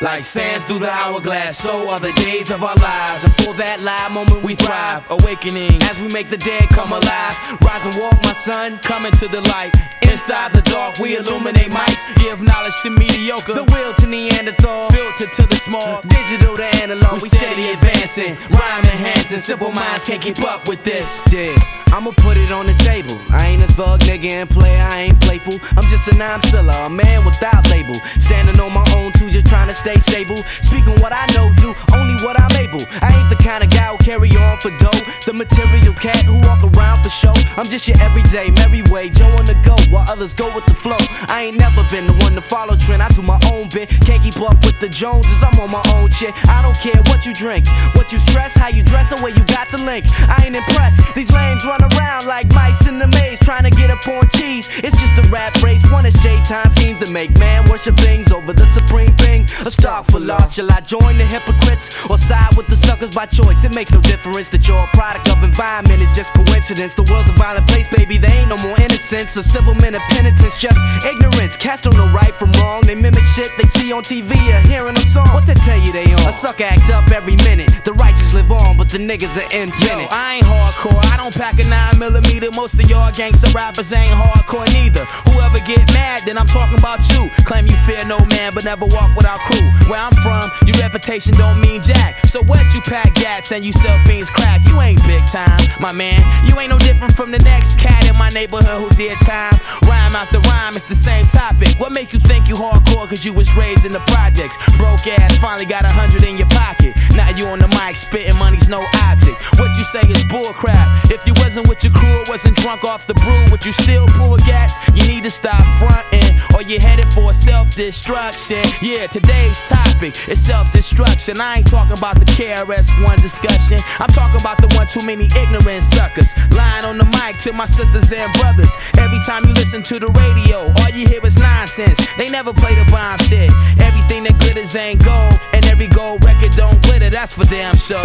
Like sands through the hourglass, so are the days of our lives. And for that live moment we thrive, awakening as we make the dead come alive. Rise and walk, my son, come into the light. Inside the dark, we illuminate mics, give knowledge to mediocre, the will to Neanderthal, filter to the small, digital to analog. We steady advancing, rhyme enhancing. Simple minds can't keep up with this. Yeah, I'ma put it on the table. I thug nigga and player, I ain't playful. I'm just a siller, a man without label, standing on my own too, just trying to stay stable. Speaking what I know, do only what I'm able. I ain't the kind of guy who carry on for dough. The material cat who walk around for show. I'm just your everyday merry way, Joe on the while others go with the flow. I ain't never been the one to follow trend. I do my own bit. Can't keep up with the Joneses. I'm on my own shit. I don't care what you drink, what you stress, how you dress, or where you got the link. I ain't impressed. These lames run around like mice in the maze, trying to get up on cheese. It's just a rap race. One is J time schemes to make man worship things over the supreme thing. A stock for large. Shall I join the hypocrites or side with the suckers by choice? It makes no difference that you're a product of environment. It's just coincidence. The world's a violent place, baby. There ain't no more innocence. A civil men of penitence, just ignorance. Cast don't know right from wrong. They mimic shit they see on TV or hearing a song. What they tell you they on? A sucker act up every minute. The righteous live on, but the niggas are infinite. Yo, I ain't hardcore. I don't pack a 9 millimeter. Most of y'all gangster rappers ain't hardcore neither. Whoever get mad, then I'm talking about you. Claim you fear no man, but never walk without crew. Where I'm from, your reputation don't mean jack. So what you pack gats and you sell fiends crack? You ain't big time, my man. You ain't no different from the next cat in my neighborhood who did time. Rhyme after rhyme, it's the same topic. What make you think you hardcore cause you was raised in the projects? Broke ass finally got a hundred in your pocket. Now you on the mic spitting money's no object. What you say is bullcrap. If you wasn't with your crew, wasn't drunk off the brew, would you still pull gas? You need to stop fronting or you headed for self-destruction. Yeah, today's topic is self-destruction. I ain't talking about the KRS-One discussion. I'm talking about the one too many ignorant suckers. Lying on the mic to my sisters and brothers. Every time you listen to the radio, all you hear is nonsense. They never play the bomb shit. Everything that glitters ain't gold, and every gold record don't glitter. That's for damn sure.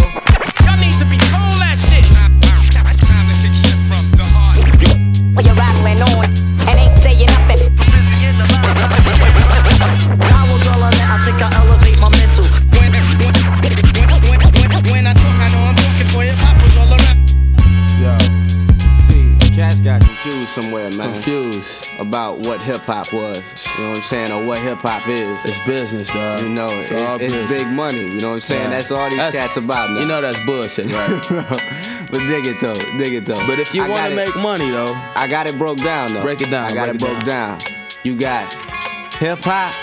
Y'all need to be cool that shit. You're rattling on somewhere, man. confused About what hip hop was. You know what I'm saying? Or what hip hop is. It's business, dog. You know, it's, all it's big money. You know what I'm saying? Yeah. That's all these That's- cats about now. You know that's bullshit, right? but dig it though, dig it though. but if you want to make money, though, I got it broke down though. Break it down, I got it it broke down. You got hip hop,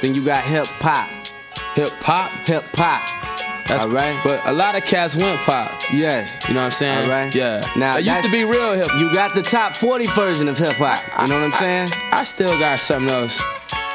then you got hip hop, hip hop, hip hop. That's All right. But a lot of cats went pop. Yes. You know what I'm saying? All right. Yeah. Now it used to be real hip. You got the top 40 version of hip hop. You know what I'm saying? I still got something else,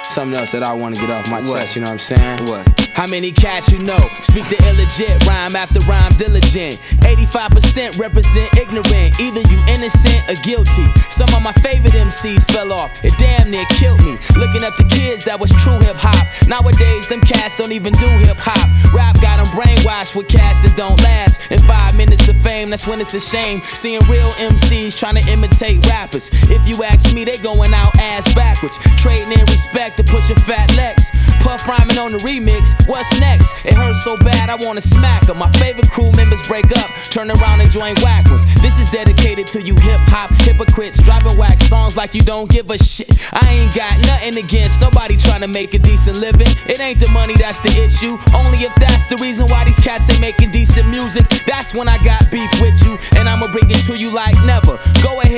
something else that I want to get off my What? chest. You know what I'm saying? What? How many cats you know? Speak the illegit, rhyme after rhyme diligent. 85% represent ignorant. Either you innocent or guilty. Some of my favorite MCs fell off. It damn near killed me. Looking up to kids that was true hip hop. Nowadays, them cats don't even do hip hop. Rap got them brainwashed with cats that don't last. In five minutes of fame, that's when it's a shame. Seeing real MCs trying to imitate rappers. If you ask me, they going out ass backwards. Trading in respect to push your fat legs. Puff rhyming on the remix. What's next? It hurts so bad I wanna smack 'em. My favorite crew members break up, turn around and join whack ones. This is dedicated to you hip hop hypocrites driving whack songs like you don't give a shit. I ain't got nothing against nobody trying to make a decent living. It ain't the money that's the issue. Only if that's the reason why these cats ain't making decent music. That's when I got beef with you, and I'ma bring it to you like never. Go ahead,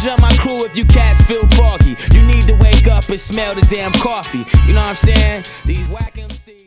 To jump my crew if you cats feel froggy. You need to wake up and smell the damn coffee. You know what I'm saying? These whack MCs.